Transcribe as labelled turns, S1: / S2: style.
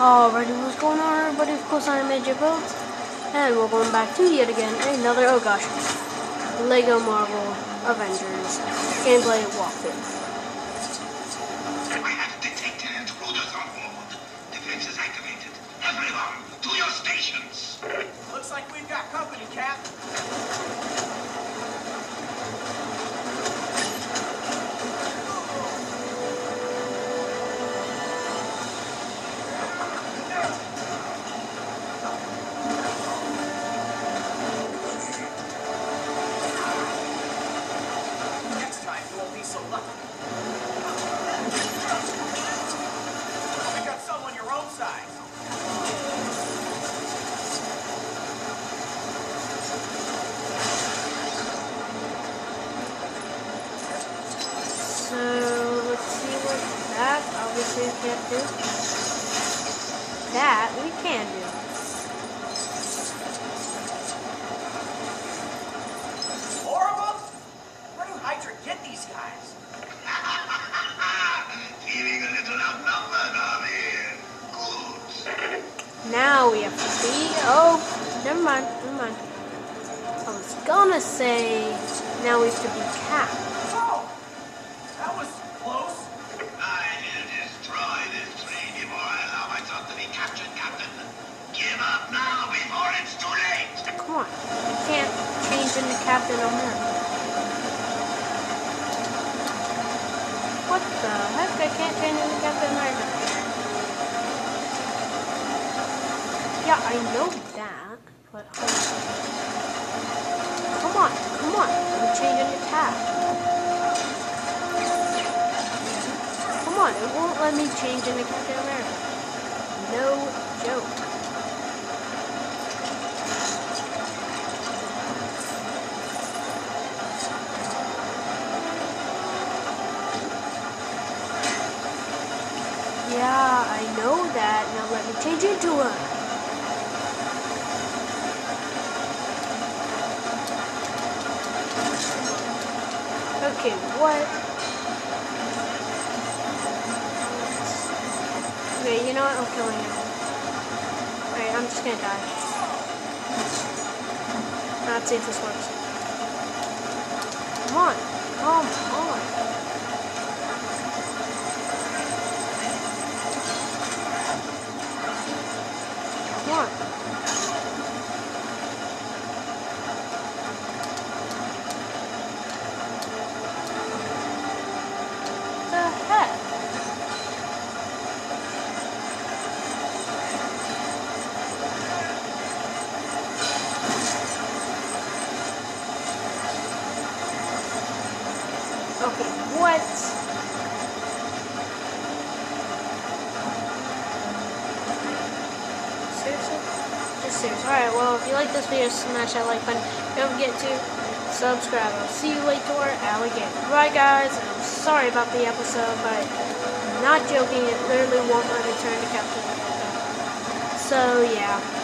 S1: Alrighty, what's going on everybody? Of course I'm AJ Builds, and we're going back to yet again another, oh gosh, LEGO Marvel Avengers gameplay walkthrough.
S2: I have detected intruders on board. Defenses activated. Everyone, to your stations.
S3: Looks like we've got company, Cap.
S1: That, obviously can't do. That, we can do. Now we have to be, oh, never mind, never mind. I was gonna say, now we have to be.
S3: Oh! That was close.
S2: I will destroy this before I allow myself to be captured, Captain. Give up now before it's too late.
S1: Come on, I can't change into Captain America. What the heck? I can't change into Captain America. Yeah, I know that, but. Come on, come on. Me change into Cap. Come on, it won't let me change into Captain America. No joke. Yeah, I know that. Now let me change into her. Okay, what? Okay, you know what? I'm killing him. Alright, I'm just gonna die. Let's see if this works. Come on. Come on. Okay, what? Seriously? Just serious. Alright, well, if you like this video, smash that like button. Don't forget to subscribe. I'll see you later, alligator. Bye, guys. I'm sorry about the episode, but I'm not joking. It literally won't let me turn to Captain America. So, yeah.